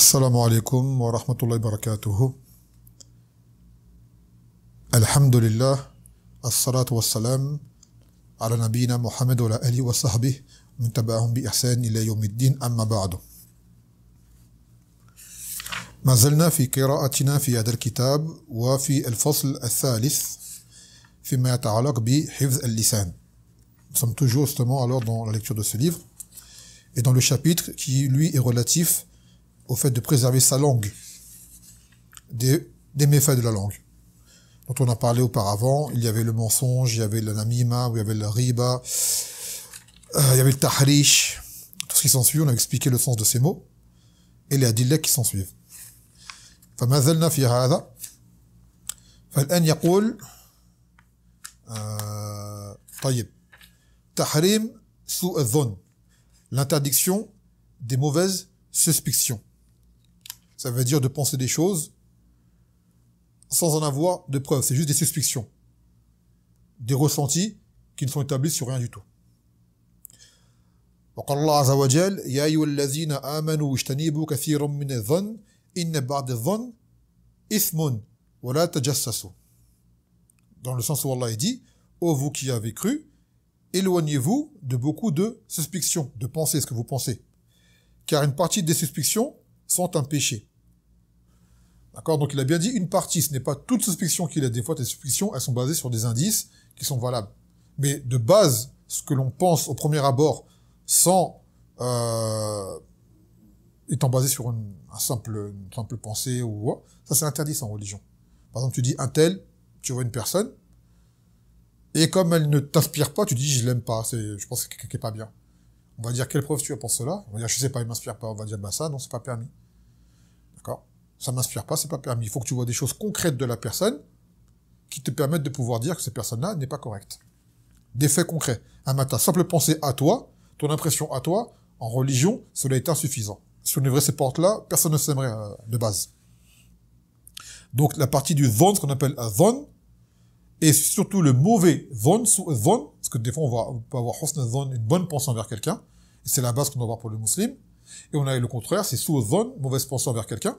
السلام عليكم ورحمة الله وبركاته. الحمد لله الصلاة والسلام على نبينا محمد وعلى آله وصحبه من تبعهم بإحسان إلى يوم الدين أما بعد. ما زلنا في قراءتنا في هذا الكتاب وفي الفصل الثالث فيما يتعلق بحفظ اللسان. Nous sommes toujours justement alors dans la lecture de ce livre et dans le chapitre qui lui est relatif au fait de préserver sa langue des, des méfaits de la langue. Dont on a parlé auparavant, il y avait le mensonge, il y avait l'anamima, il y avait le riba, euh, il y avait le tahrish, tout ce qui s'ensuit, on a expliqué le sens de ces mots, et les adillets qui s'ensuivent. فما زلنا في هذا فالآن يقول آه طيب تحريم سوء الظن l'interdiction des mauvaises suspicions ça veut dire de penser des choses sans en avoir de preuves. C'est juste des suspicions. Des ressentis qui ne sont établis sur rien du tout. وقال الله عز وجل يا أيها الذين آمنوا اجتنبوا كثيرا من الظن إن بعد الظن إثم ولا تجسسوا Dans le sens où Allah dit Ô vous qui avez cru, éloignez-vous de beaucoup de suspicions, de penser ce que vous pensez. Car une partie des suspicions sont un péché. D'accord? Donc il a bien dit une partie, ce n'est pas toute suspicion qu'il a. Des fois, tes suspicions, elles sont basées sur des indices qui sont valables. Mais de base, ce que l'on pense au premier abord, sans euh, étant basé sur une, un simple, une simple pensée ou ça c'est interdit en religion. Par exemple, tu dis un tel, tu vois une personne, et comme elle ne t'inspire pas, tu dis je l'aime pas, c'est, je pense que c'est pas bien. On va dire quelle preuve tu as pour cela? On va dire je sais pas, il m'inspire pas. On va dire bah ça, non, c'est pas permis. D'accord? Ça m'inspire pas, c'est pas permis. Il faut que tu vois des choses concrètes de la personne qui te permettent de pouvoir dire que cette personne-là n'est pas correcte. Des faits concrets. Un matin, simple pensée à toi, ton impression à toi, en religion, cela est insuffisant. Si on ouvrait ces portes-là, personne ne s'aimerait euh, de base. Donc la partie du von, ce qu'on appelle un von, et surtout le mauvais von, sous von, parce que des fois on, va, on peut avoir une bonne pensée envers quelqu'un, c'est la base qu'on doit avoir pour le musulman, et on a le contraire, c'est sous von, mauvaise pensée envers quelqu'un,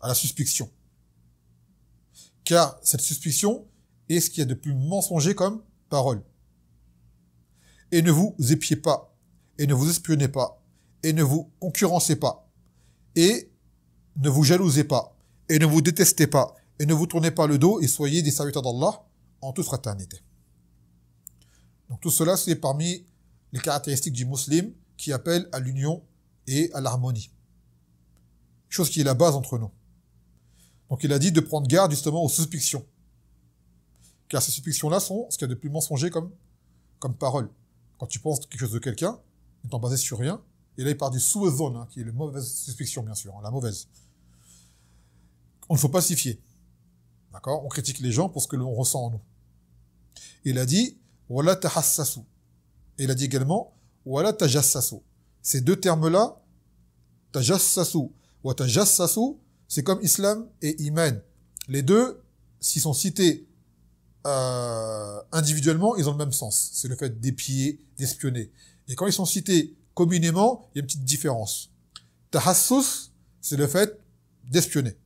à la suspicion. Car cette suspicion est ce qu'il y a de plus mensonger comme parole. Et ne vous épiez pas, et ne vous espionnez pas, et ne vous concurrencez pas, et ne vous jalousez pas, et ne vous détestez pas, et ne vous tournez pas le dos, et soyez des serviteurs d'Allah en toute fraternité. Donc tout cela, c'est parmi les caractéristiques du musulman qui appelle à l'union et à l'harmonie. Chose qui est la base entre nous. Donc il a dit de prendre garde justement aux suspicions. Car ces suspicions-là sont ce qu'il y a de plus mensonger comme, comme parole. Quand tu penses quelque chose de quelqu'un, étant basé sur rien, et là il part du sous hein, qui est la mauvaise suspicion bien sûr, hein, la mauvaise. On ne faut pas s'y fier. D'accord? On critique les gens pour ce que l'on ressent en nous. Il a dit wala tahassasu. Et il a dit également wala tajassasu. Ces deux termes-là, tajassasu wa tajassasu, c'est comme islam et iman. Les deux, s'ils sont cités euh, individuellement, ils ont le même sens. C'est le fait d'épier, d'espionner. Et quand ils sont cités communément, il y a une petite différence. Tahassus, c'est le fait d'espionner.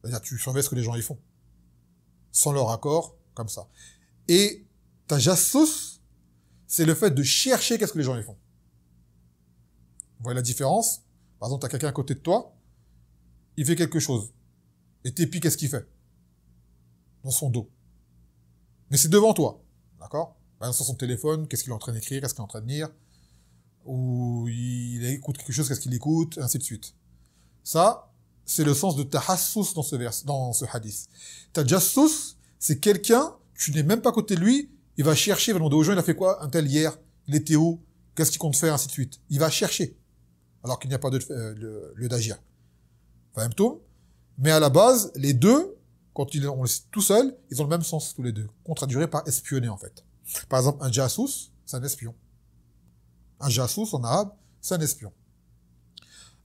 C'est-à-dire, tu surveilles ce que les gens y font. Sans leur accord, comme ça. Et tajassus, c'est le fait de chercher qu'est-ce que les gens y font. Vous voyez la différence? Par exemple, tu as quelqu'un à côté de toi, il fait quelque chose. Et t'épies, qu'est-ce qu'il fait? Dans son dos. Mais c'est devant toi. D'accord? Par sur son téléphone, qu'est-ce qu'il est en train d'écrire, qu'est-ce qu'il est en train de lire Ou il écoute quelque chose, qu'est-ce qu'il écoute, ainsi de suite. Ça, c'est le sens de tahassus dans ce vers, dans ce hadith. Tajassus, c'est quelqu'un, tu n'es même pas à côté de lui, il va chercher, il va demander aux gens, il a fait quoi? Un tel hier, il était où? Qu'est-ce qu'il compte faire, ainsi de suite. Il va chercher. alors qu'il n'y a pas de euh, lieu d'agir. Mais à la base, les deux, quand ils, on les tout seul, ils ont le même sens tous les deux. Contraduré par espionner, en fait. Par exemple, un jassous, c'est un espion. Un jassous, en arabe, c'est un espion.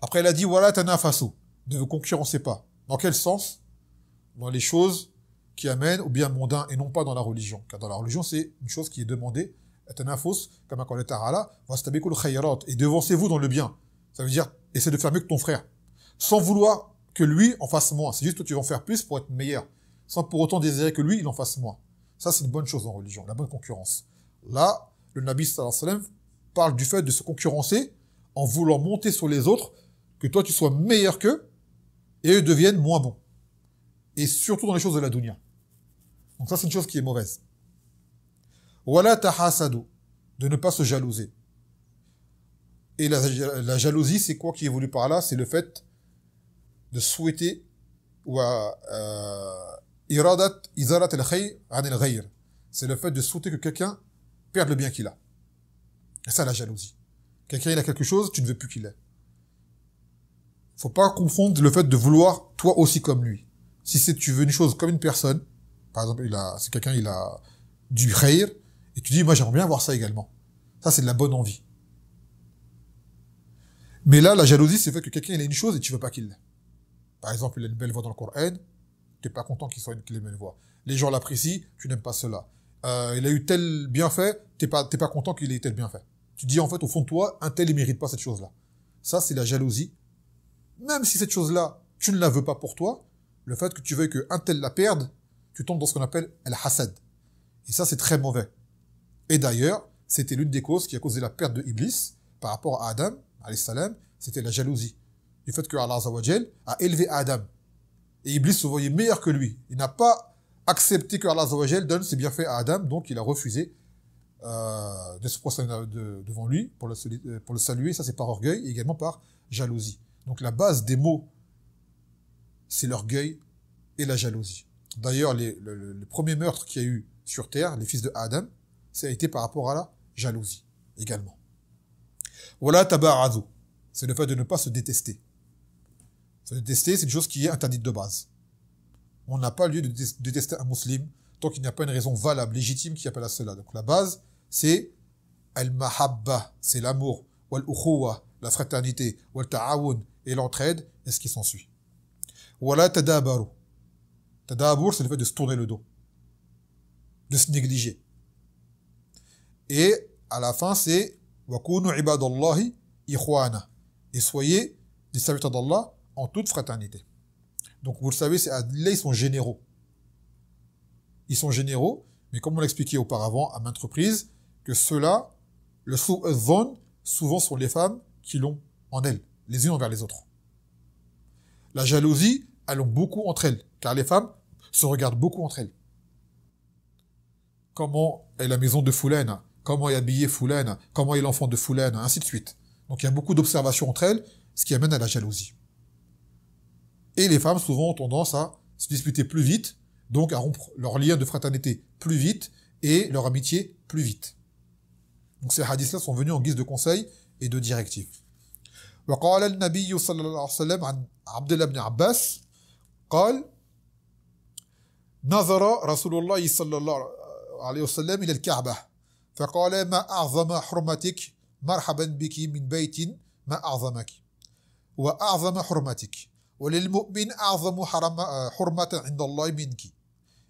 Après, il a dit, voilà, tanafasu. Ne vous concurrencez pas. Dans quel sens? Dans les choses qui amènent au bien mondain et non pas dans la religion. Car dans la religion, c'est une chose qui est demandée. Tanafus, comme a ta'ala, et devancez-vous dans le bien. Ça veut dire, essaie de faire mieux que ton frère. Sans vouloir que lui en fasse moins. C'est juste que tu vas en faire plus pour être meilleur. Sans pour autant désirer que lui, il en fasse moins. Ça, c'est une bonne chose en religion, la bonne concurrence. Là, le Nabi sallallahu alayhi wa sallam parle du fait de se concurrencer en voulant monter sur les autres, que toi tu sois meilleur qu'eux, et eux deviennent moins bons. Et surtout dans les choses de la dunya. Donc ça, c'est une chose qui est mauvaise. Wala tahasadu, de ne pas se jalouser. Et la, jalousie, c'est quoi qui est voulu par là? C'est le fait de souhaiter ou euh, iradat izarat al C'est le fait de souhaiter que quelqu'un perde le bien qu'il a. Et ça, la jalousie. Quelqu'un, il a quelque chose, tu ne veux plus qu'il ait. Faut pas confondre le fait de vouloir toi aussi comme lui. Si c'est tu veux une chose comme une personne, par exemple, il a, c'est quelqu'un, il a du khayr, et tu dis, moi, j'aimerais bien avoir ça également. Ça, c'est de la bonne envie. Mais là, la jalousie, c'est fait que quelqu'un, il a une chose et tu veux pas qu'il l'ait. Par exemple, il a une belle voix dans le Coran, tu n'es pas content qu'il soit ait une belle voix. Les gens l'apprécient, tu n'aimes pas cela. Euh, il a eu tel bienfait, t'es pas, t'es pas content qu'il ait tel bienfait. Tu dis, en fait, au fond de toi, un tel, il mérite pas cette chose-là. Ça, c'est la jalousie. Même si cette chose-là, tu ne la veux pas pour toi, le fait que tu veuilles qu'un tel la perde, tu tombes dans ce qu'on appelle al-hasad. Et ça, c'est très mauvais. Et d'ailleurs, c'était l'une des causes qui a causé la perte de Iblis par rapport à Adam, salam, c'était la jalousie. Du fait que Allah a élevé Adam. Et Iblis se voyait meilleur que lui. Il n'a pas accepté que Allah donne ses bienfaits à Adam, donc il a refusé euh, de se prosterner devant lui pour le, pour le saluer. Ça, c'est par orgueil et également par jalousie. Donc la base des mots, c'est l'orgueil et la jalousie. D'ailleurs, le, premier meurtre qu'il y a eu sur Terre, les fils de Adam, ça a été par rapport à la jalousie également. Voilà taba'adhu. C'est le fait de ne pas se détester. Se détester, c'est une chose qui est interdite de base. On n'a pas lieu de détester un musulman tant qu'il n'y a pas une raison valable, légitime qui appelle à cela. Donc la base, c'est al-mahabba, c'est l'amour, wal-ukhuwa, la fraternité, wal-ta'awun, et l'entraide, et ce qui s'ensuit. Voilà tadabaru. Tadabur, c'est le fait de se tourner le dos, de se négliger. Et à la fin, c'est wakunu ibadallahi ikhwana. Et soyez des serviteurs d'Allah en toute fraternité. Donc vous le savez, c'est là ils sont généraux. Ils sont généraux, mais comme on l'a expliqué auparavant à maintes reprises, que ceux-là, le zone, souvent sont les femmes qui l'ont en elles, les unes envers les autres. La jalousie, elles ont beaucoup entre elles, car les femmes se regardent beaucoup entre elles. Comment est la maison de Foulaine? Comment est habillé Foulaine? Comment est l'enfant de Foulaine? Ainsi de suite. Donc il y a beaucoup d'observations entre elles, ce qui amène à la jalousie. Et les femmes, souvent, ont tendance à se disputer plus vite, donc à rompre leur lien de fraternité plus vite et leur amitié plus vite. Donc ces hadiths-là sont venus en guise de conseil et de directive. وقال النبي صلى الله عليه وسلم عن عبد الله بن عباس قال نظر رسول الله صلى الله عليه وسلم إلى الكعبة فقال ما أعظم حرمتك مرحبا بك من بيت ما أعظمك وأعظم حرمتك وللمؤمن أعظم حرم حرمة عند الله منك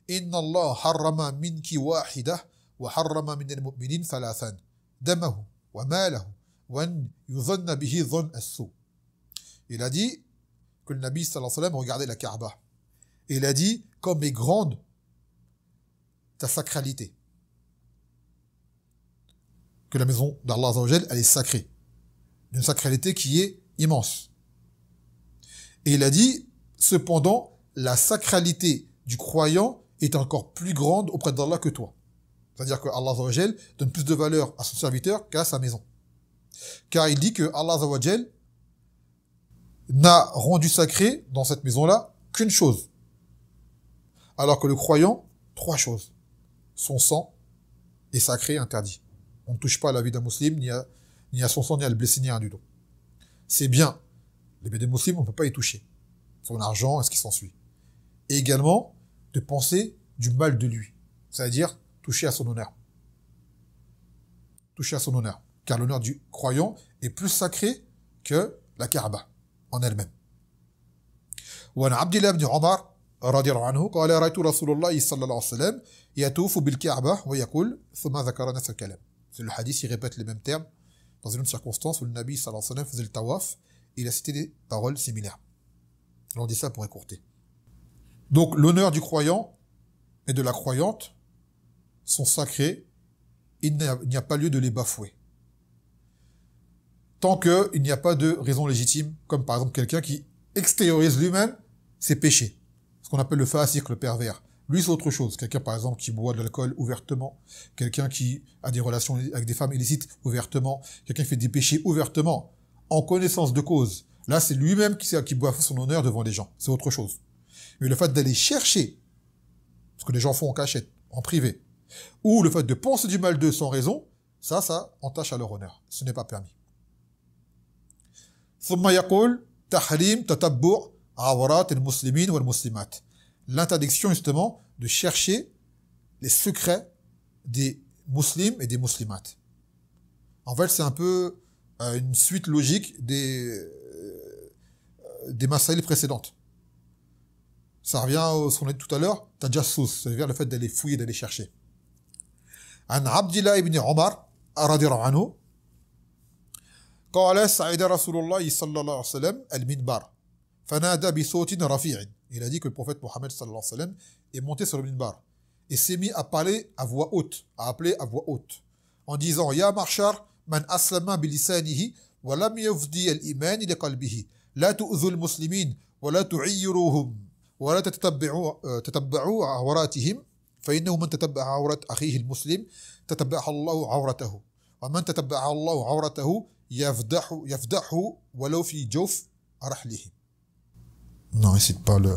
إن الله حرم منك واحدة وحرم من المؤمنين ثلاثا دمه وماله وأن يظن به ظن السوء Il a dit que le Nabi sallallahu alayhi wa sallam regardait la Kaaba. Et il a dit, comme est grande ta sacralité. Que la maison d'Allah elle est sacrée. Une sacralité qui est immense. Et il a dit, cependant, la sacralité du croyant est encore plus grande auprès d'Allah que toi. C'est-à-dire que Allah donne plus de valeur à son serviteur qu'à sa maison. Car il dit que Allah n'a rendu sacré dans cette maison-là qu'une chose. Alors que le croyant, trois choses. Son sang est sacré, interdit. On ne touche pas à la vie d'un musulman, ni à, son sang, ni à le blesser, ni à un du tout. ses biens, les biens des musulmans, on ne peut pas y toucher. Son argent et ce qui s'ensuit. Et également, de penser du mal de lui. C'est-à-dire, toucher à son honneur. Toucher à son honneur. Car l'honneur du croyant est plus sacré que la Kaaba en elle-même. وعن عبد الله بن عمر رضي الله عنه قال رأيت رسول الله صلى الله عليه وسلم يطوف بالكعبة ويقول ثم ذكر نفس الكلام. Le hadith, il répète les mêmes termes dans une autre circonstance où le Nabi sallallahu alayhi wa sallam faisait le tawaf et il a cité des paroles similaires. On dit ça pour écourter. Donc l'honneur du croyant et de la croyante sont sacrés. Il n'y a, pas lieu de les bafouer. Tant qu'il n'y a pas de raison légitime, comme par exemple quelqu'un qui extériorise lui-même ses péchés. Ce qu'on appelle le fasik, le pervers. Lui, c'est autre chose. Quelqu'un, par exemple, qui boit de l'alcool ouvertement. Quelqu'un qui a des relations avec des femmes illicites ouvertement. Quelqu'un qui fait des péchés ouvertement. En connaissance de cause. Là, c'est lui-même qui, qui boit son honneur devant les gens. C'est autre chose. Mais le fait d'aller chercher, ce que les gens font en cachette, en privé, ou le fait de penser du mal d'eux sans raison, ça, ça entache à leur honneur. Ce n'est pas permis. L'interdiction justement de chercher les secrets des musulmans et des muslimates. En fait, c'est un peu euh, une suite logique des, euh, des masaïles précédentes. Ça revient à ce qu'on a dit tout à l'heure, tajassous, ça veut dire le fait d'aller fouiller, d'aller chercher. عن عبد الله بن عمر رضي الله عنه قال سعيد رسول الله صلى الله عليه وسلم المنبر فنادى بصوت رفيع il a dit que le prophète Mohammed sallallahu alayhi wa sallam est monté sur le minbar et s'est mis à parler à voix haute, à appeler à voix haute, en disant Ya marshar من أسلم بلسانه ولم يفدي الإيمان لقلبه لا تؤذوا المسلمين ولا تعيروهم ولا تتبعوا, تتبعوا عوراتهم فإنه من تتبع عورة أخيه المسلم تتبع الله عورته ومن تتبع الله عورته يفدح, يفدح ولو في جوف رحله Non, il cite pas le.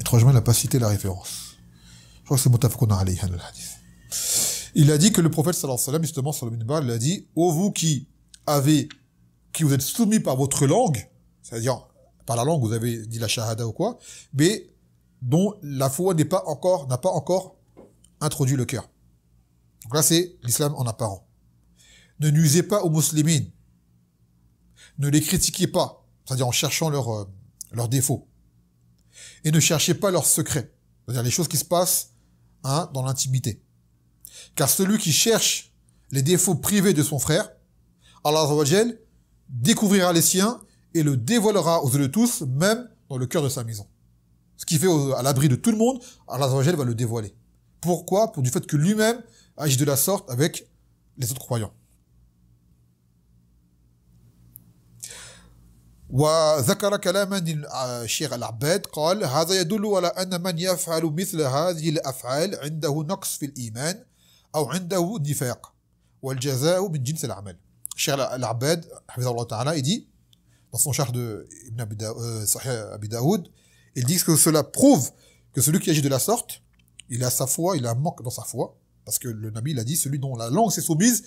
Étrangement, il n'a pas cité la référence. Je crois que c'est Moutafkouna Ali, le hadith. Il a dit que le prophète sallallahu alayhi wa sallam, justement, sur le minbar, il a dit, ô vous qui avez, qui vous êtes soumis par votre langue, c'est-à-dire, par la langue, vous avez dit la shahada ou quoi, mais dont la foi n'est pas encore, n'a pas encore introduit le cœur. Donc là, c'est l'islam en apparent. Ne nuisez pas aux musulmans. Ne les critiquez pas c'est-à-dire en cherchant leurs euh, défauts. Et ne cherchez pas leurs secrets, c'est-à-dire les choses qui se passent hein, dans l'intimité. Car celui qui cherche les défauts privés de son frère, Allah découvrira les siens et le dévoilera aux yeux de tous, même dans le cœur de sa maison. Ce qui fait à l'abri de tout le monde, Allah va le dévoiler. Pourquoi Pour du fait que lui-même agit de la sorte avec les autres croyants. وذكر كلاما الشيخ العباد قال هذا يدل على أن من يفعل مثل هذه الأفعال عنده نقص في الإيمان أو عنده نفاق والجزاء من جنس العمل الشيخ العباد حفظه الله تعالى il dit dans son char de Ibn Abi euh, Sahih Abi Daoud il dit que cela prouve que celui qui agit de la sorte il a sa foi il a un manque dans sa foi parce que le Nabi il a dit celui dont la langue s'est soumise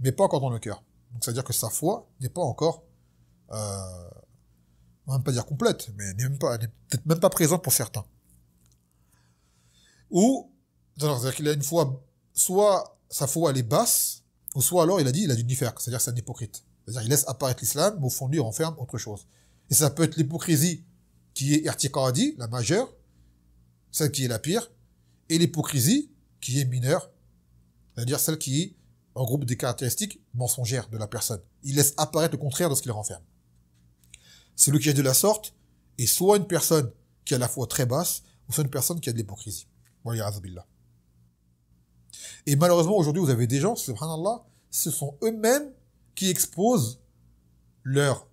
mais pas encore dans le cœur donc ça veut dire que sa foi n'est pas encore euh, on va même pas dire complète, mais n'est même pas, peut-être même pas présente pour certains. Ou, c'est-à-dire qu'il a une foi, soit sa foi elle est basse, ou soit alors il a dit il a du nifaq, c'est-à-dire c'est un hypocrite. C'est-à-dire il laisse apparaître l'islam, mais au fond lui il renferme autre chose. Et ça peut être l'hypocrisie qui est irtiqadi, la majeure, celle qui est la pire, et l'hypocrisie qui est mineure, c'est-à-dire celle qui regroupe des caractéristiques mensongères de la personne. Il laisse apparaître le contraire de ce qu'il renferme. Celui qui est de la sorte est soit une personne qui a la foi très basse, ou soit une personne qui a de l'hypocrisie. Et malheureusement, aujourd'hui, vous avez des gens, subhanallah, ce sont eux-mêmes qui exposent leurs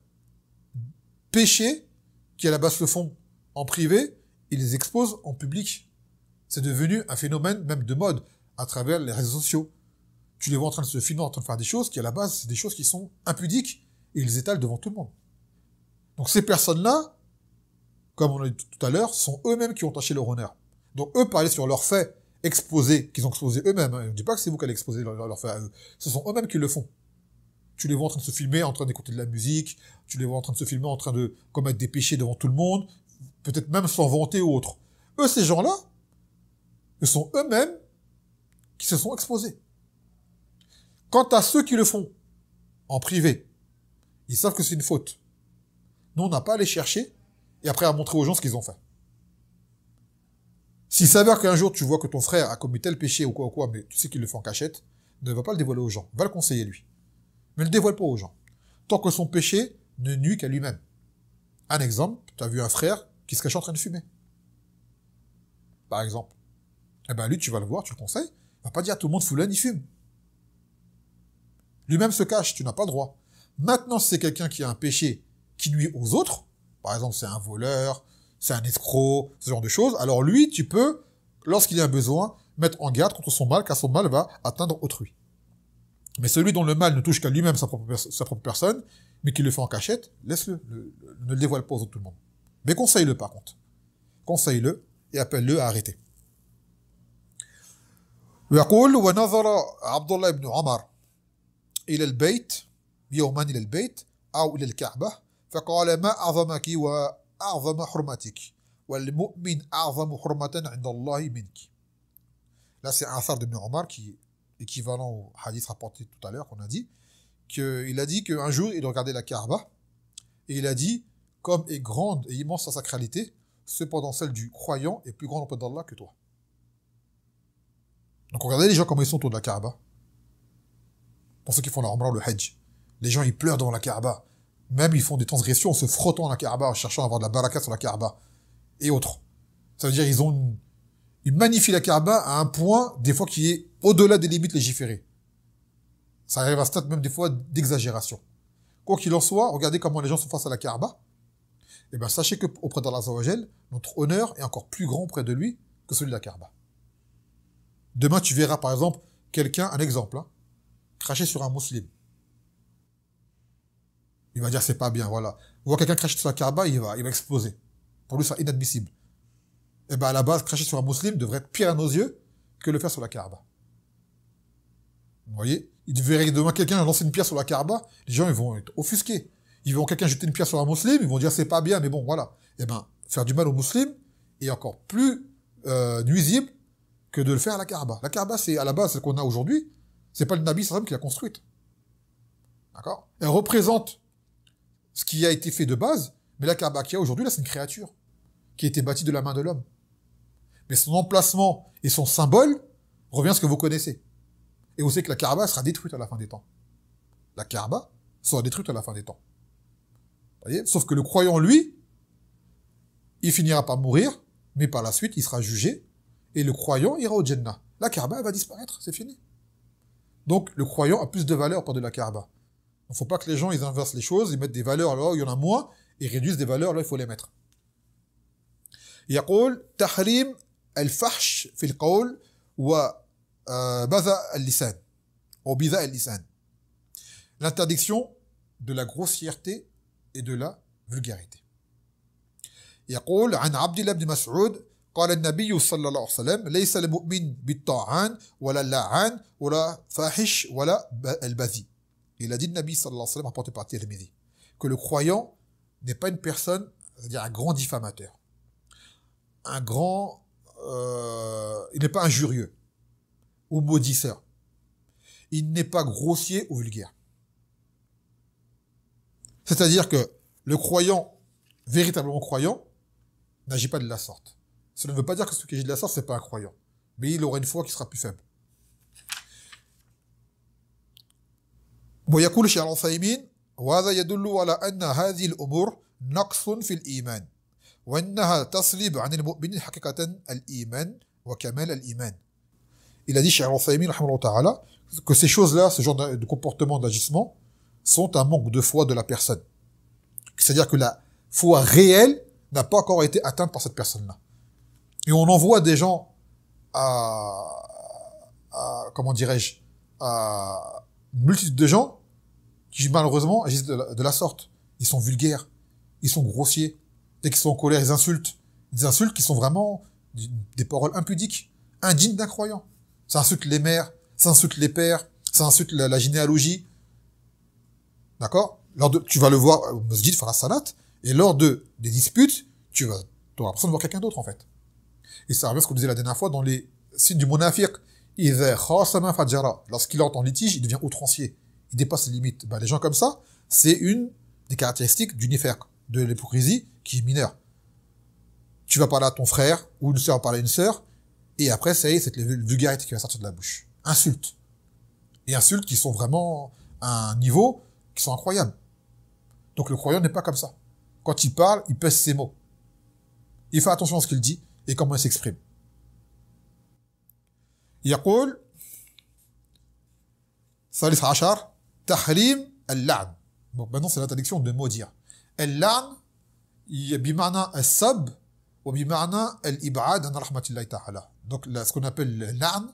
péchés, qui à la base se font en privé, ils les exposent en public. C'est devenu un phénomène même de mode à travers les réseaux sociaux. Tu les vois en train de se filmer, en train de faire des choses qui à la base, c'est des choses qui sont impudiques et ils les étalent devant tout le monde. Donc ces personnes-là, comme on l'a dit tout à l'heure, sont eux-mêmes qui ont taché leur honneur. Donc eux parler sur leurs faits exposés, qu'ils ont exposés eux-mêmes. Hein. Je ne dis pas que c'est vous qui allez exposer leurs faits à eux. Ce sont eux-mêmes qui le font. Tu les vois en train de se filmer, en train d'écouter de la musique, tu les vois en train de se filmer, en train de commettre des péchés devant tout le monde, peut-être même sans vanter ou autre. Eux, ces gens-là, ce sont eux-mêmes qui se sont exposés. Quant à ceux qui le font en privé, ils savent que c'est une faute. Nous, on n'a pas à les chercher et après à montrer aux gens ce qu'ils ont fait. S'il s'avère qu'un jour tu vois que ton frère a commis tel péché ou quoi ou quoi, mais tu sais qu'il le fait en cachette, ne va pas le dévoiler aux gens. Va le conseiller lui. Mais ne le dévoile pas aux gens. Tant que son péché ne nuit qu'à lui-même. Un exemple, tu as vu un frère qui se cache en train de fumer. Par exemple. Eh ben lui, tu vas le voir, tu le conseilles. Il va pas dire à tout le monde foule il fume. Lui-même se cache, tu n'as pas le droit. Maintenant, si c'est quelqu'un qui a un péché qui nuit aux autres, par exemple, c'est un voleur, c'est un escroc, ce genre de choses, alors lui, tu peux, lorsqu'il y a un besoin, mettre en garde contre son mal, car son mal va atteindre autrui. Mais celui dont le mal ne touche qu'à lui-même sa propre, sa propre personne, mais qui le fait en cachette, laisse-le, ne le dévoile pas aux autres tout le monde. Mais conseille-le par contre. Conseille-le et appelle-le à arrêter. ويقول ونظر عبد الله بن عمر إلى البيت يوما إلى البيت أو إلى الكعبة فقال ما أعظمك وأعظم حرمتك والمؤمن أعظم حرمة عند الله منك Là, c'est un phare de Ibn Omar qui est équivalent au hadith rapporté tout à l'heure qu'on a dit, qu'il a dit qu'un jour, il regardait la Kaaba et il a dit Comme est grande et immense sa sacralité, cependant celle du croyant est plus grande auprès d'Allah que toi. Donc regardez les gens comment ils sont autour de la Kaaba. Pour ceux qui font la Umrah, le Hajj. Les gens, ils pleurent devant la Kaaba. Même ils font des transgressions en se frottant à la Kaaba, en cherchant à avoir de la baraka sur la Kaaba. Et autres. Ça veut dire ils ont ils magnifient la Kaaba à un point, des fois, qui est au-delà des limites légiférées. Ça arrive à stade même des fois d'exagération. Quoi qu'il en soit, regardez comment les gens sont face à la Kaaba. Eh bien, sachez que auprès d'Allah notre honneur est encore plus grand auprès de lui que celui de la Kaaba. Demain, tu verras par exemple quelqu'un, un exemple, hein, cracher sur un musulman. Il va dire c'est pas bien, voilà. On voit quelqu'un cracher sur la Kaaba, il va, il va exploser. Pour lui, c'est inadmissible. Eh bien, à la base, cracher sur un musulman devrait être pire à nos yeux que le faire sur la Kaaba. Vous voyez? Il verrait demain quelqu'un lancer une pierre sur la Kaaba, les gens ils vont être offusqués. Ils vont quelqu'un jeter une pierre sur un musulman, ils vont dire c'est pas bien, mais bon, voilà. Eh ben, faire du mal au musulman est encore plus euh, nuisible que de le faire à la Kaaba. La Kaaba, c'est à la base ce qu'on a aujourd'hui. C'est pas le Nabi sallam qui l'a construite. D'accord? Elle représente ce qui a été fait de base, mais la Kaaba qui a aujourd'hui, là, c'est une créature qui a été bâtie de la main de l'homme. Mais son emplacement et son symbole revient à ce que vous connaissez. Et vous savez que la Kaaba sera détruite à la fin des temps. La Kaaba sera détruite à la fin des temps. Vous voyez? Sauf que le croyant, lui, il finira par mourir, mais par la suite, il sera jugé et le croyant ira au Jannah. La Kaaba va disparaître, c'est fini. Donc le croyant a plus de valeur par de la Kaaba. Il ne faut pas que les gens ils inversent les choses, ils mettent des valeurs là où il y en a moins, et réduisent des valeurs là où il faut les mettre. يقول تحريم الفحش في القول وبذا اللسان أو بذاء اللسان l'interdiction de la grossièreté et de la vulgarité يقول عن عبد الله بن مسعود قال النبي صلى الله عليه وسلم ليس المؤمن بالطاعان ولا اللعان ولا فاحش ولا البذي Il a dit le Nabi sallallahu alayhi wa sallam rapporté par Tirmidhi que le croyant n'est pas une personne, c'est-à-dire un grand diffamateur, un grand, euh, il n'est pas injurieux ou maudisseur, il n'est pas grossier ou vulgaire. C'est-à-dire que le croyant, véritablement croyant, n'agit pas de la sorte. Cela ne veut pas dire que celui qui agit de la sorte, c'est pas un croyant. Mais il aura une foi qui sera plus faible. ويقول الشيخ العثيمين وهذا يدل على أن هذه الأمور نقص في الإيمان وأنها تصلب عن المؤمنين حقيقة الإيمان وكمال الإيمان Il a dit, Cheikh Al-Uthaymin, que ces choses-là, ce genre de comportement, d'agissement, sont un manque de foi de la personne. C'est-à-dire que la foi réelle n'a pas encore été atteinte par cette personne-là. Et on envoie des gens à, à comment dirais-je, à une multitude de gens qui malheureusement agissent de la, de sorte. Ils sont vulgaires, ils sont grossiers, dès qu'ils sont en colère, ils insultent. Des insultes qui sont vraiment des paroles impudiques, indignes d'un croyant. Ça insulte les mères, ça insulte les pères, ça insulte la, généalogie. D'accord? Tu vas le voir au masjid faire la salat, et lors de, des disputes, tu vas, auras l'impression de voir quelqu'un d'autre, en fait. Et ça revient à ce qu'on disait la dernière fois dans les signes du monafiq. Lorsqu'il entre en litige, il devient outrancier. Il dépasse les limites. Ben, les gens comme ça, c'est une des caractéristiques du nifaq, de l'hypocrisie, qui est mineure. Tu vas parler à ton frère, ou une sœur parler à une sœur, et après, ça y est, c'est la vulgarité qui va sortir de la bouche. Insultes. Et insultes qui sont vraiment à un niveau qui sont incroyables. Donc le croyant n'est pas comme ça. Quand il parle, il pèse ses mots. Il fait attention à ce qu'il dit et comment il s'exprime. يقول ثالث عشر تحريم اللعن donc maintenant c'est l'interdiction de maudire اللعن بمعنى السب وبمعنى الإبعاد عن رحمة الله تعالى donc là, ce qu'on appelle le la'an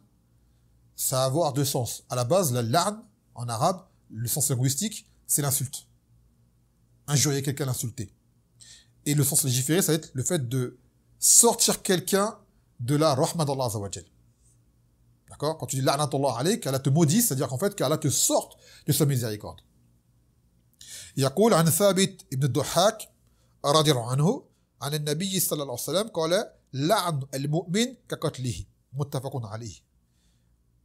ça va avoir deux sens à la base la la'an en arabe le sens linguistique c'est l'insulte injurier quelqu'un l'insulter et le sens légiféré ça va être le fait de sortir quelqu'un de la rahma d'Allah Azzawajal. D'accord Quand tu dis la'natullah alayk, qu'Allah te maudit, c'est-à-dire qu'en fait qu'Allah te sorte de sa miséricorde. يقول عن ثابت ابن الضحاك رضي الله عنه عن النبي صلى الله عليه وسلم قال لعن المؤمن كقتله متفق عليه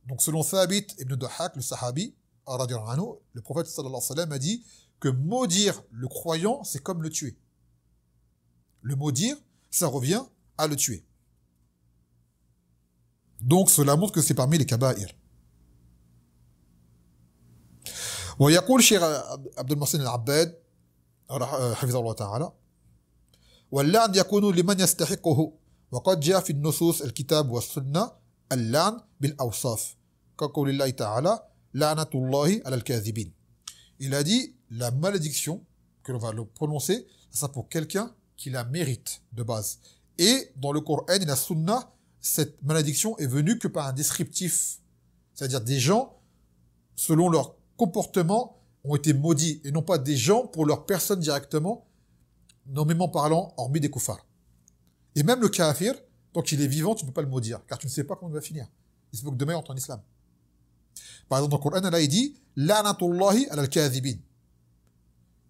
donc selon Thabit ibn Dahak le sahabi anhu, le prophète sallallahu alayhi wa sallam a dit que maudire le croyant c'est comme le tuer le maudire ça revient à le tuer. Donc cela montre que c'est parmi les kaba'ir. ويقول الشيخ عبد المحسن العباد حفظه الله تعالى واللعن يكون لمن يستحقه وقد جاء في النصوص الكتاب والسنة اللعن بالأوصاف كقول الله تعالى لعنة الله على الكاذبين Il a dit la malédiction que l'on va le prononcer, ça pour quelqu'un qui la mérite de base. Et dans le Coran et la Sunna, cette malédiction est venue que par un descriptif. C'est-à-dire des gens, selon leur comportement, ont été maudits, et non pas des gens pour leur personne directement, nommément parlant, hormis des koufars. Et même le kafir, tant qu'il est vivant, tu ne peux pas le maudire, car tu ne sais pas comment il va finir. Il se peut que demain, entre en islam. Par exemple, dans le Coran, Allah, il dit, La'natullahi al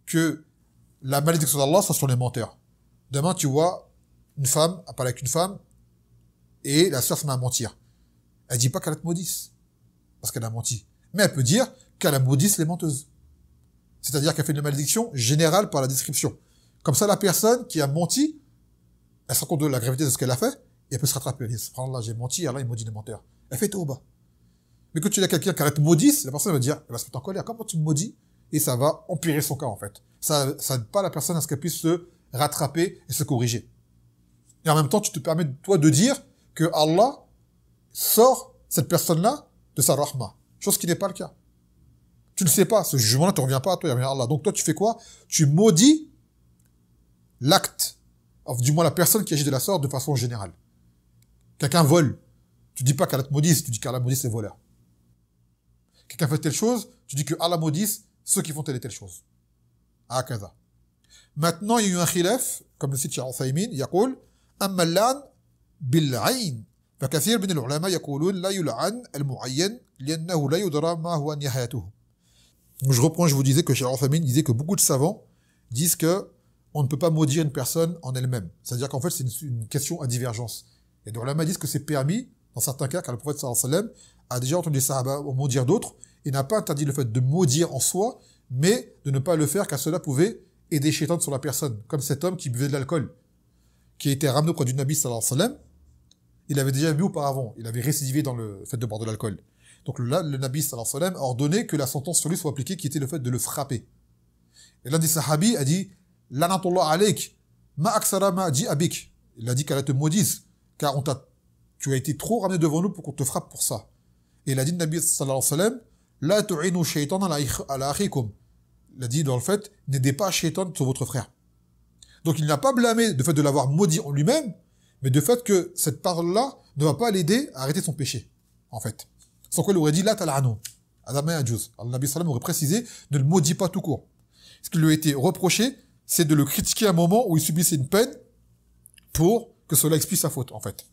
Que la malédiction d'Allah, ça sont les menteurs. Demain, tu vois une femme parler avec une femme et la sœur se met à mentir. Elle dit pas qu'elle te maudisse parce qu'elle a menti. Mais elle peut dire qu'elle a maudisse les menteuses. C'est-à-dire qu'elle fait une malédiction générale par la description. Comme ça, la personne qui a menti, elle se rend compte de la gravité de ce qu'elle a fait et elle peut se rattraper. Elle dit, là, j'ai menti, Allah, il maudit les menteurs. Elle fait tout bas. Mais quand tu as quelqu'un qui arrête maudisse, la personne va dire, elle va se mettre en colère. Comment tu me maudis? Et ça va empirer son cas, en fait. Ça, ça pas la personne à ce qu'elle puisse se rattraper et se corriger. Et en même temps, tu te permets, toi, de dire que Allah sort cette personne-là de sa rahma. Chose qui n'est pas le cas. Tu ne sais pas, ce jugement-là ne revient pas à toi, il revient à Allah. Donc toi, tu fais quoi? Tu maudis l'acte, du moins la personne qui agit de la sorte de façon générale. Quelqu'un vole. Tu dis pas qu'Allah te maudisse, tu dis qu'Allah maudisse les voleurs. Quelqu'un fait telle chose, tu dis que Allah maudisse ceux qui font telle et telle chose. Ah, Akaza. Maintenant, il y a eu un khilaf, comme le cite Cheikh Uthaymin, il dit « Amma بالعين فكثير من العلماء يقولون لا يلعن المعين لأنه لا يدرى ما هو نهايته. Je reprends, je vous disais que Cheikh Uthaymin disait que beaucoup de savants disent que on ne peut pas maudire une personne en elle-même. C'est-à-dire qu'en fait, c'est une, une, question à divergence. Et les ulama disent que c'est permis, dans certains cas, car le prophète sallallahu alayhi wa sallam a déjà entendu les sahaba maudire d'autres, il n'a pas interdit le fait de maudire en soi, mais de ne pas le faire car cela pouvait et des chétans sur la personne, comme cet homme qui buvait de l'alcool, qui a été ramené auprès du Nabi sallallahu alayhi wa sallam. il avait déjà bu auparavant, il avait récidivé dans le fait de boire de l'alcool. Donc là, le Nabi sallallahu alayhi wa sallam a ordonné que la sentence sur lui soit appliquée, qui était le fait de le frapper. Et l'un des sahabis a dit, Lanatullah alayk, ma aksara ma abik. Il a dit qu'elle te maudisse, car on t'a, tu as été trop ramené devant nous pour qu'on te frappe pour ça. Et il a dit, le Nabi sallallahu alayhi wa sallam, la il a dit dans le fait, n'aidez pas Shaitan sur votre frère. Donc il n'a pas blâmé de fait de l'avoir maudit en lui-même, mais de fait que cette parole-là ne va pas l'aider à arrêter son péché, en fait. Sans quoi il aurait dit, la tal'anu, Adam et Adjouz. Allah Nabi Sallam aurait précisé, ne le maudit pas tout court. Ce qui lui a été reproché, c'est de le critiquer à un moment où il subissait une peine pour que cela explique sa faute, en fait.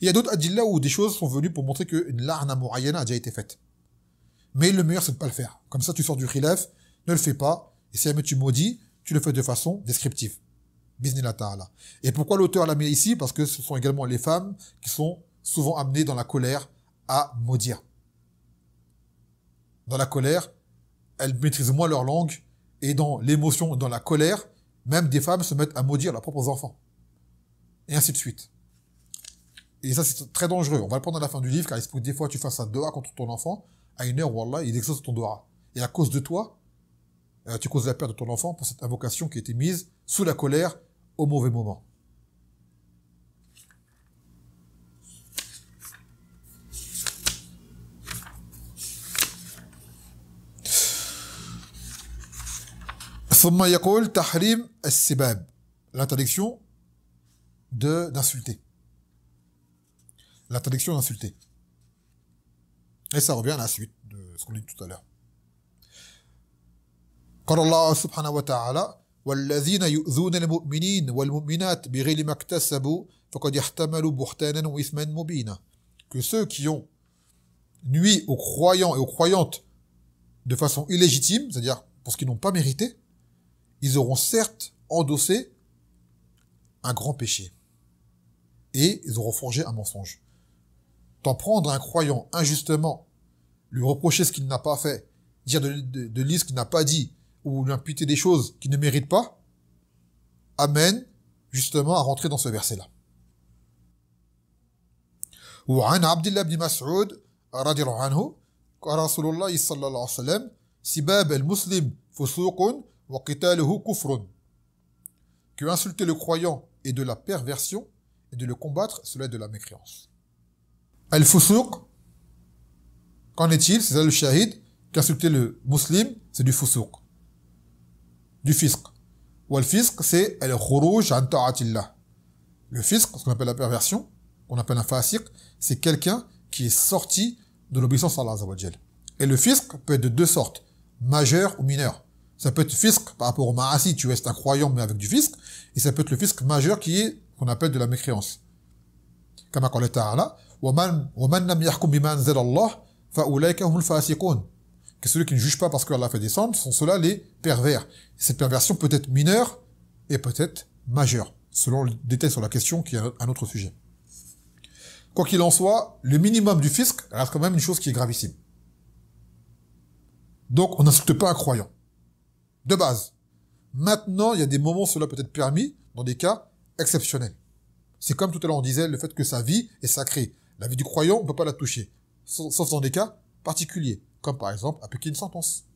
Il y a d'autres adillas où des choses sont venues pour montrer qu'une larna moyenne a déjà été faite. Mais le meilleur, c'est de pas le faire. Comme ça, tu sors du khilaf ne le fais pas. Et si jamais tu maudis, tu le fais de façon descriptive. Et pourquoi l'auteur l'a mis ici? Parce que ce sont également les femmes qui sont souvent amenées dans la colère à maudire. Dans la colère, elles maîtrisent moins leur langue et dans l'émotion, dans la colère, même des femmes se mettent à maudire leurs propres enfants. Et ainsi de suite. Et ça, c'est très dangereux. On va le prendre à la fin du livre, car il se peut que des fois tu fasses un doha contre ton enfant, à une heure, Wallah, il exauce ton doha. Et à cause de toi, euh, tu causes la perte de ton enfant pour cette invocation qui a été mise sous la colère au mauvais moment. l'interdiction d'insulter. L'interdiction d'insulter. Et ça revient à la suite de ce qu'on dit tout à l'heure. Quand Allah subhanahu wa ta'ala والذين يؤذون المؤمنين والمؤمنات بغير ما اكتسبوا فقد يحتملوا بهتانا وإثما مبينا que ceux qui ont nuit aux croyants et aux croyantes de façon illégitime, c'est-à-dire parce qu'ils n'ont pas mérité, ils auront certes endossé un grand péché. Et ils auront forgé un mensonge. T'en prendre un croyant injustement, lui reprocher ce qu'il n'a pas fait, dire de, de, lui ce qu'il n'a pas dit, ou lui imputer des choses qu'il ne mérite pas, amène justement à rentrer dans ce verset-là. وعن عبد الله بن مسعود رضي الله عنه قال رسول الله صلى الله عليه وسلم سباب المسلم فسوق وقتاله كفر que insulter le croyant est de la perversion et de le combattre cela est de la mécréance al-fusuq qu'en est-il c'est ça le shahid qu'insulter le musulman c'est du fusuq du fisq. Ou le fisq, c'est le khuruj an ta'atillah. Le fisq, ce qu'on appelle la perversion, qu'on appelle un fasiq, c'est quelqu'un qui est sorti de l'obéissance à Allah Et le fisq peut être de deux sortes, majeur ou mineur. Ça peut être fisq par rapport au ma'asi, tu restes un croyant mais avec du fisq, et ça peut être le fisq majeur qui est, qu'on appelle de la mécréance. Comme a ta'ala, وَمَنْ لَمْ يَحْكُمْ بِمَا أَنزَلَ اللَّهِ فَأُولَٰئِكَ هُمُ الْفَاسِقُونَ que ceux qui ne jugent pas parce qu'Allah fait descendre sont ceux-là les pervers. Cette perversion peut être mineure et peut-être majeure, selon le détail sur la question qui est un autre sujet. Quoi qu'il en soit, le minimum du fisc reste quand même une chose qui est gravissime. Donc, on n'insulte pas un croyant. De base. Maintenant, il y a des moments où cela peut être permis, dans des cas exceptionnels. C'est comme tout à l'heure on disait, le fait que sa vie est sacrée. La vie du croyant, on ne peut pas la toucher. Sauf dans des cas particuliers comme par exemple appliquer une sentence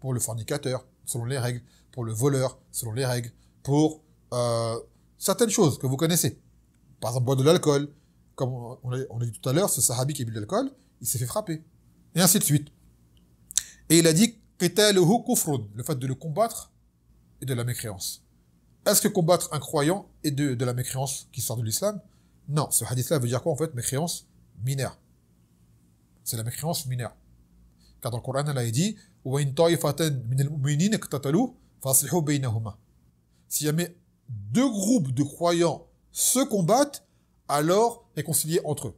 pour le fornicateur, selon les règles, pour le voleur, selon les règles, pour euh, certaines choses que vous connaissez. Par exemple, boire de l'alcool, comme on a, dit tout à l'heure, ce sahabi qui a bu de l'alcool, il s'est fait frapper. Et ainsi de suite. Et il a dit le fait de le combattre et de la mécréance. Est-ce que combattre un croyant est de, de la mécréance qui sort de l'islam? Non, ce hadith-là veut dire quoi en fait? Mécréance mineure. C'est la mécréance mineure. Car dans le Coran, elle a dit Si jamais deux groupes de croyants se combattent, alors réconciliez entre eux.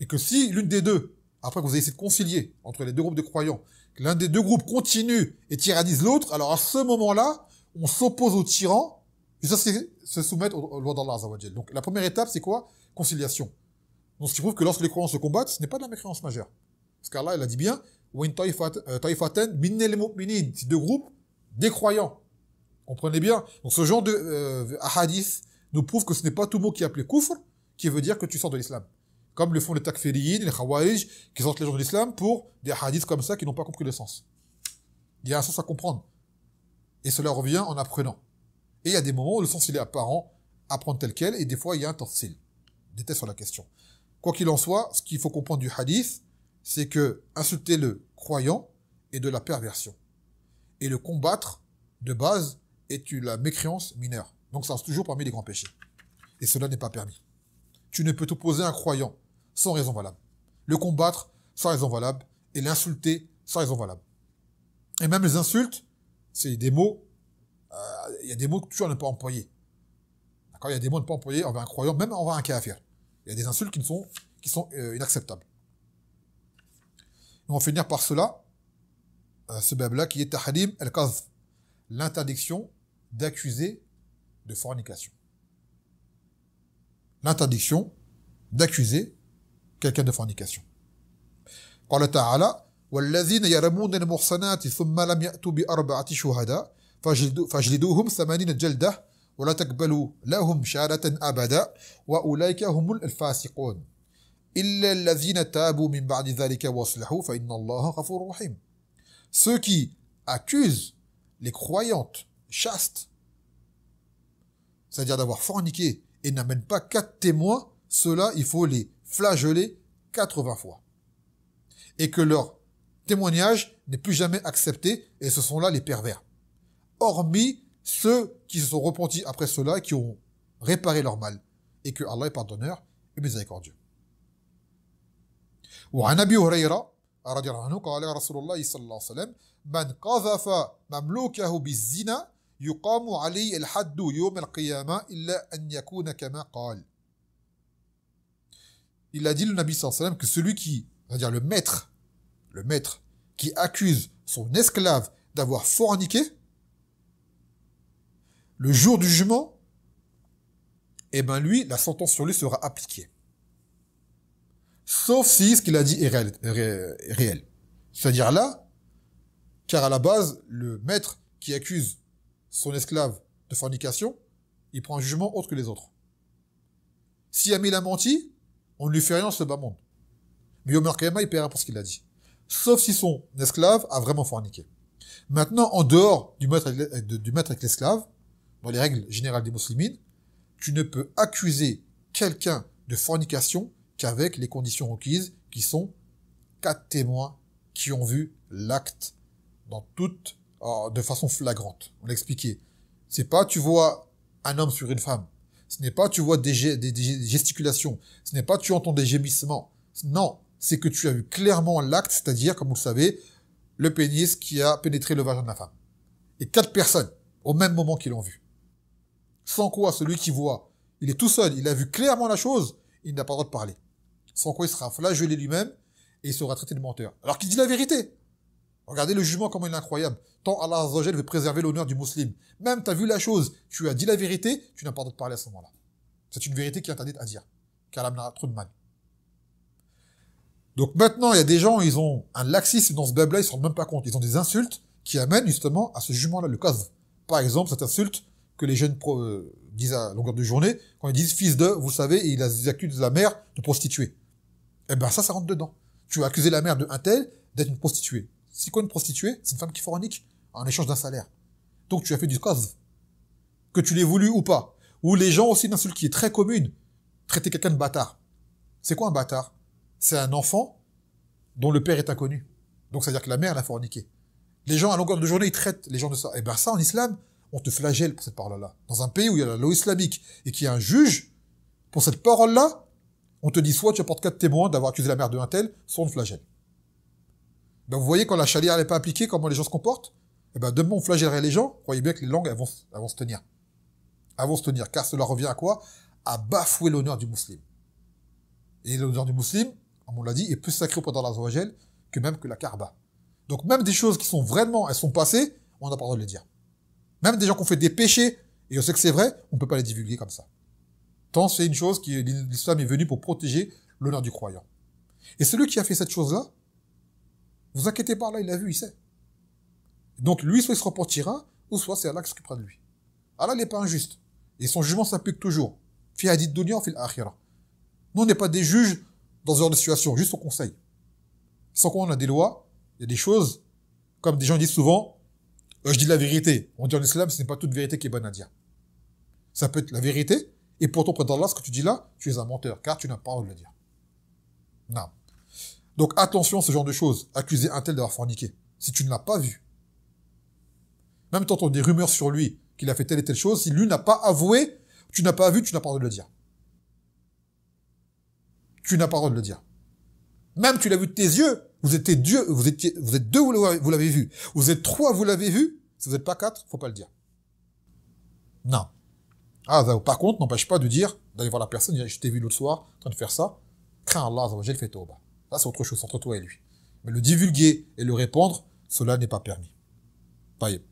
Et que si l'une des deux, après que vous avez essayé de concilier entre les deux groupes de croyants, que l'un des deux groupes continue et tyrannise l'autre, alors à ce moment-là, on s'oppose au tyran ça, c'est se soumettre aux lois d'Allah Azzawajal. Donc, la première étape, c'est quoi? Conciliation. Donc, ce qui prouve que lorsque les croyants se combattent, ce n'est pas de la mécréance majeure. Parce qu'Allah, il a dit bien, euh, c'est deux groupes, des croyants. Comprenez bien? Donc, ce genre de euh, hadith nous prouve que ce n'est pas tout mot qui est appelé kufr, qui veut dire que tu sors de l'islam. Comme le font les takfiriyin, les khawarij, qui sortent les gens de l'islam pour des hadiths comme ça qui n'ont pas compris le sens. Il y a un sens à comprendre. Et cela revient en apprenant. Et il y a des moments où le sens il est apparent, apprendre tel quel, et des fois il y a un tafsil. Détail la question. Quoi qu'il en soit, ce qu'il faut comprendre du hadith, c'est que insulter le croyant est de la perversion. Et le combattre, de base, est la mécréance mineure. Donc ça reste toujours parmi les grands péchés. Et cela n'est pas permis. Tu ne peux t'opposer à un croyant sans raison valable. Le combattre sans raison valable et l'insulter sans raison valable. Et même les insultes, c'est des mots euh, il y a des mots que toujours ne pas employer. D'accord Il y a des mots ne pas employer envers un croyant, même envers un kafir. Il y a des insultes qui ne sont, qui sont euh, inacceptables. on va finir par cela, euh, ce bab-là, qui est tahrim el l'interdiction d'accuser de fornication. L'interdiction d'accuser quelqu'un de fornication. قال تعالى والذين يرمون المحصنات ثم لم يأتوا بأربعة شهداء فاجلدوهم ثمانين جلدة ولا تقبلوا لهم شهادة أبدا وأولئك هم الفاسقون إلا الذين تابوا من بعد ذلك واصلحوا فإن الله غفور رحيم Ceux qui accusent les croyantes chastes, c'est-à-dire d'avoir forniqué et n'amènent pas quatre témoins, ceux-là, il faut les flageller 80 fois. Et que leur témoignage n'est plus jamais accepté, et ce sont là les pervers. Hormis ceux qui se sont repentis après cela et qui ont réparé leur mal, et que Allah est pardonneur et miséricordieux. وعن ابي هريره رضي الله عنه قال رسول الله صلى الله عليه وسلم من قذف مملوكه بالزنا يقام عليه الحد يوم القيامه الا ان يكون كما قال il a dit le Nabi sallallahu alayhi wa sallam que celui qui, c'est-à-dire le maître, le maître qui accuse son esclave d'avoir forniqué, le jour du jugement, eh ben lui, la sentence sur lui sera appliquée. Sauf si ce qu'il a dit est réel. C'est-à-dire là, car à la base, le maître qui accuse son esclave de fornication, il prend un jugement autre que les autres. Si Amil a menti, on ne lui fait rien dans ce bas monde. Mais Yomer Kayama, il paiera pour ce qu'il a dit. Sauf si son esclave a vraiment forniqué. Maintenant, en dehors du maître, du maître avec l'esclave, dans les règles générales des musulmans, tu ne peux accuser quelqu'un de fornication qu'avec les conditions requises, qui sont quatre témoins qui ont vu l'acte dans toute, euh, de façon flagrante. On l'a expliqué. C'est pas tu vois un homme sur une femme. Ce n'est pas tu vois des, gesticulations. Ce n'est pas tu entends des gémissements. Non, c'est que tu as vu clairement l'acte, c'est-à-dire, comme vous le savez, le pénis qui a pénétré le vagin de la femme. Et quatre personnes, au même moment qu'ils l'ont vu. Sans quoi, celui qui voit, il est tout seul, il a vu clairement la chose, il n'a pas le droit de parler. Sans quoi, il sera flagellé lui-même et il sera traité de menteur. Alors qu'il dit la vérité. Regardez le jugement, comment il est incroyable. Tant Allah Azzawajal veut préserver l'honneur du musulman. Même tu as vu la chose, tu as dit la vérité, tu n'as pas le droit de parler à ce moment-là. C'est une vérité qui est interdite à dire. Car trop de mal. Donc maintenant, il y a des gens, ils ont un laxisme dans ce bab-là, ils se rendent même pas compte. Ils ont des insultes qui amènent justement à ce jugement-là, le cas. Par exemple, cette insulte que les jeunes euh, disent à longueur de journée, quand ils disent fils de, vous savez, et ils accusent la mère de prostituer. Eh ben ça, ça rentre dedans. Tu as accusé la mère de un tel d'être une prostituée. C'est quoi une prostituée? C'est une femme qui fornique en échange d'un salaire. Donc tu as fait du cause. Que tu l'aies voulu ou pas. Ou les gens aussi, une insulte qui est très commune. Traiter quelqu'un de bâtard. C'est quoi un bâtard? C'est un enfant dont le père est inconnu. Donc c'est-à-dire que la mère l'a forniqué. Les gens, à longueur de journée, ils traitent les gens de ça. Et eh ben ça, en islam, on te flagelle pour cette parole-là. Dans un pays où il y a la loi islamique et qu'il y a un juge, pour cette parole-là, on te dit soit tu apportes quatre témoins d'avoir accusé la mère de un tel, soit on te flagelle. Ben, vous voyez, quand la charia n'est pas appliquée, comment les gens se comportent? Eh ben, demain, on flagellerait les gens. Croyez bien que les langues, elles vont, se tenir. Elles vont se tenir. Car cela revient à quoi? À bafouer l'honneur du musulman. Et l'honneur du musulman, comme on l'a dit, est plus sacré auprès d'Allah que même que la Kaaba. Donc, même des choses qui sont vraiment, elles sont passées, on n'a pas le droit de les dire. Même des gens qui ont fait des péchés, et on sait que c'est vrai, on ne peut pas les divulguer comme ça. Tant c'est une chose qui, l'islam est venu pour protéger l'honneur du croyant. Et celui qui a fait cette chose-là, vous inquiétez pas, là, il l'a vu, il sait. Donc lui, soit il se repentira, ou soit c'est Allah qui s'occupera de lui. Allah n'est pas injuste. Et son jugement s'applique toujours. Fi dunya fil akhirah. Nous, on n'est pas des juges dans ce genre de situation, juste au conseil. Sans quoi on a des lois, il y a des choses, comme des gens disent souvent, je dis la vérité. On dit en islam, ce n'est pas toute vérité qui est bonne à dire. Ça peut être la vérité, et pourtant, près d'Allah, ce que tu dis là, tu es un menteur, car tu n'as pas le de le dire. Non. Donc attention à ce genre de choses. Accuser un tel d'avoir forniqué. Si tu ne l'as pas vu. Même tu entends des rumeurs sur lui qu'il a fait telle et telle chose, si lui n'a pas avoué, tu n'as pas vu, tu n'as pas le de le dire. Tu n'as pas le de le dire. Même tu l'as vu de tes yeux, vous étiez Dieu, vous étiez, vous êtes deux, vous l'avez vu. Vous êtes trois, vous l'avez vu. Si vous n'êtes pas quatre, faut pas le dire. Non. Ah, bah, par contre, n'empêche pas de dire, d'aller voir la personne, je t'ai vu l'autre soir, en train de faire ça. Crains Allah, j'ai le fait tauba. Là, c'est autre chose entre toi et lui. Mais le divulguer et le répandre, cela n'est pas permis. طيب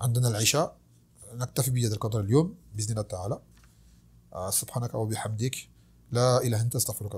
عندنا العشاء نكتفي بهذا القدر اليوم باذن الله تعالى سبحانك وبحمدك لا اله الا انت استغفرك